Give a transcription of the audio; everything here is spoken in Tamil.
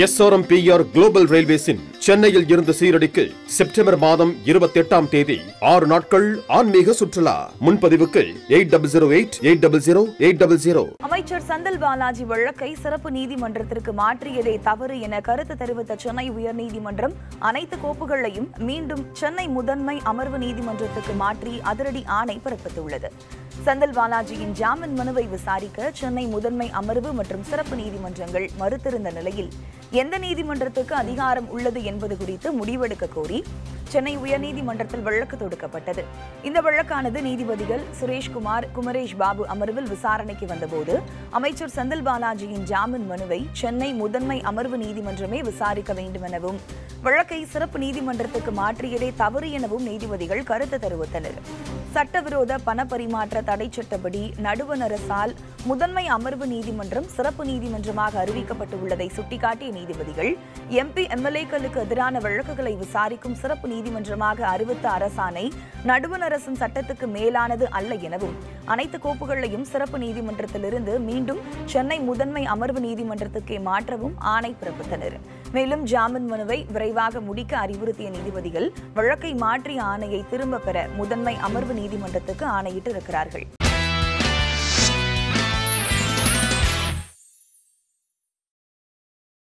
எஸ்ஆர்எம்பிஆர் குளோபல் ரயில்வேஸின் சென்னையில் இருந்து சீரடிக்கு செப்டம்பர் மாதம் இருபத்தி எட்டாம் தேதி ஆறு நாட்கள் ஆன்மீக சுற்றுலா. முன்பதிவுக்கு eight double zero eight eight double zero eight double zero. அமைச்சர் செந்தில் பாலாஜி வழக்கை சிறப்பு நீதிமன்றத்திற்கு மாற்றியதே தவறு என கருத்து தெரிவித்த சென்னை உயர்நீதிமன்றம் அனைத்து கோப்புகளையும் மீண்டும் சென்னை முதன்மை அமர்வு நீதிமன்றத்துக்கு மாற்றி அதிரடி ஆணை பிறப்பித்துள்ளது. செந்தில் பாலாஜியின் ஜாமீன் மனுவை விசாரிக்க சென்னை முதன்மை அமர்வு மற்றும் சிறப்பு நீதிமன்றங்கள் மறுத்திருந்த நிலையில் எந்த நீதிமன்றத்துக்கு அதிகாரம் உள்ளது என்பது குறித்து முடிவெடுக்க கோரி சென்னை உயர்நீதிமன்றத்தில் வழக்கு தொடுக்கப்பட்டது. இந்த வழக்கானது நீதிபதிகள் சுரேஷ்குமார் குமரேஷ் பாபு அமர்வில் விசாரணைக்கு வந்தபோது அமைச்சர் செந்தில் பாலாஜியின் ஜாமீன் மனுவை சென்னை முதன்மை அமர்வு நீதிமன்றமே விசாரிக்க வேண்டும் எனவும் வழக்கை சிறப்பு நீதிமன்றத்துக்கு மாற்றியதே தவறு எனவும் நீதிபதிகள் கருத்து தெரிவித்தனர். சட்டவிரோத பணப்பரிமாற்ற தடை சட்டப்படி நடுவணரசால் முதன்மை அமர்வு நீதிமன்றம் சிறப்பு நீதிமன்றமாக அறிவிக்கப்பட்டுள்ளதை சுட்டிக்காட்டிய நீதிபதிகள் எம்பி எம்எல்ஏக்களுக்கு எதிரான வழக்குகளை விசாரிக்கும் சிறப்பு நீதிமன்றமாக அறிவித்த அரசாணை நடுவண் அரசின் சட்டத்துக்கு மேலானது அல்ல எனவும் அனைத்து கோப்புகளையும் சிறப்பு நீதிமன்றத்திலிருந்து மீண்டும் சென்னை முதன்மை அமர்வு நீதிமன்றத்துக்கே மாற்றவும் ஆணை பிறப்பித்தனர். மேலும் ஜாமீன் மனுவை விரைவாக முடிக்க அறிவுறுத்திய நீதிபதிகள் வழக்கை மாற்றிய ஆணையை திரும்பப் பெற முதன்மை அமர்வு நீதிமன்றத்துக்கு ஆணையிட்டு இருக்கிறார்கள்.